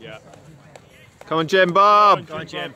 Yeah. Come on, Jim Bob. Come on, Jim.